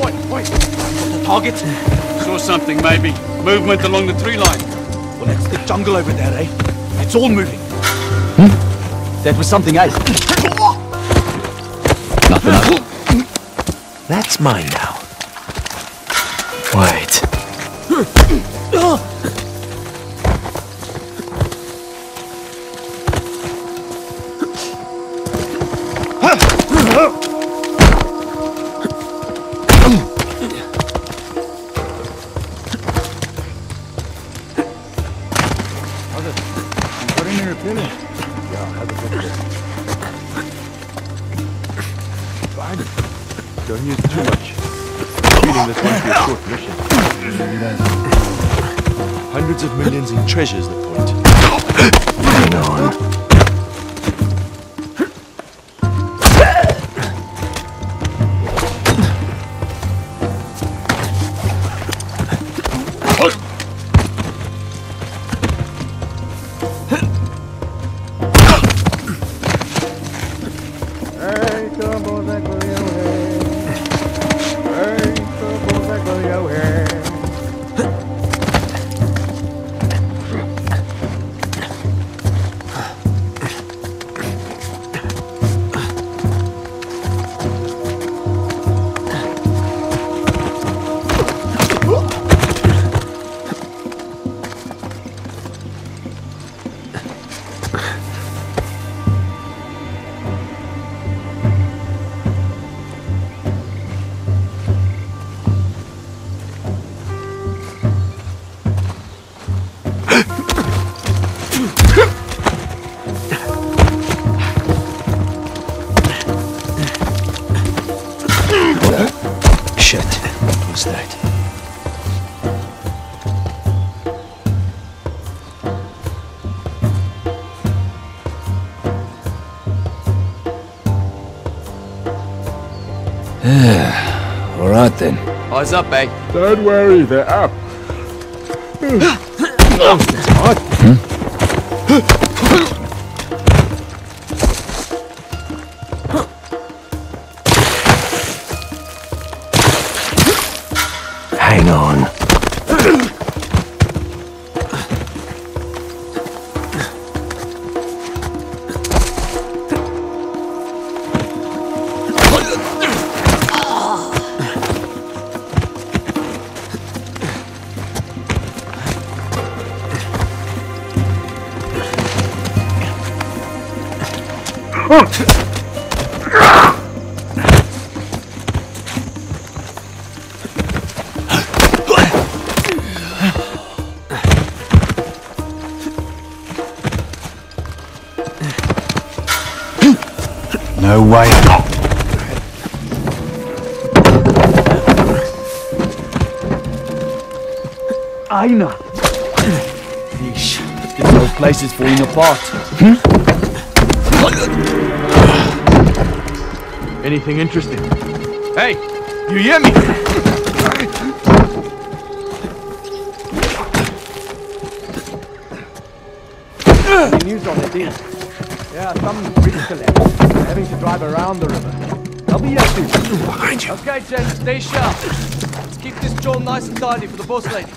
Wait, wait. The target? Saw something, maybe. Movement along the tree line. Well, that's the jungle over there, eh? It's all moving. Hmm? That was something else. Nothing up. That's mine now. Wait. Don't use too much. Feeling this might be a short mission. Hundreds of millions in treasures, the point. What was that? All right then. Eyes up, eh? Don't worry, they're up. Hang on. Oh! No way. Aina. Yeesh. This whole place is falling apart. Hmm? Anything interesting? Hey, you hear me? The news on the deal. Yeah, some bridge collapsed. They're having to drive around the river. They'll be here soon. Behind you. Okay, gents, stay sharp. Let's keep this jaw nice and tidy for the boss lady.